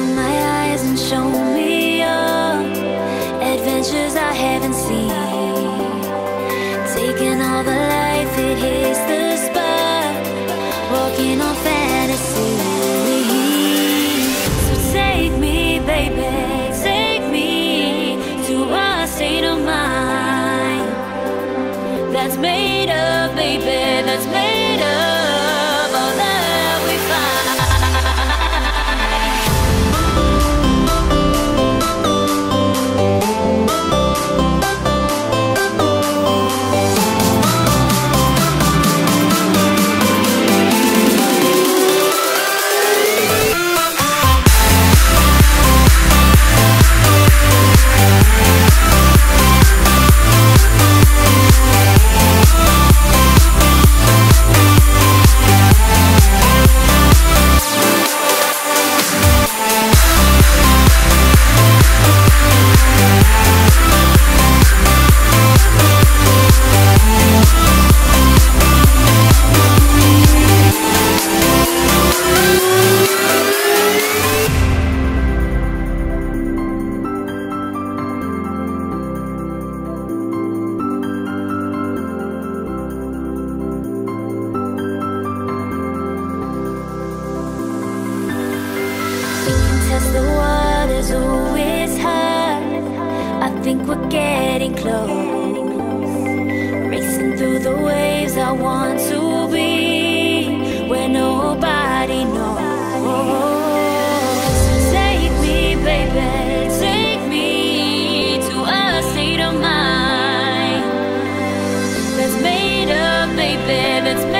my eyes and show me all adventures I haven't seen. Taking all the life, it hits the spot. Walking on fantasy. So take me, baby, take me to a state of mind that's made of, baby, that's made of. getting close. Racing through the waves, I want to be where nobody knows. Take me, baby, take me to a state of mind that's made baby, that's.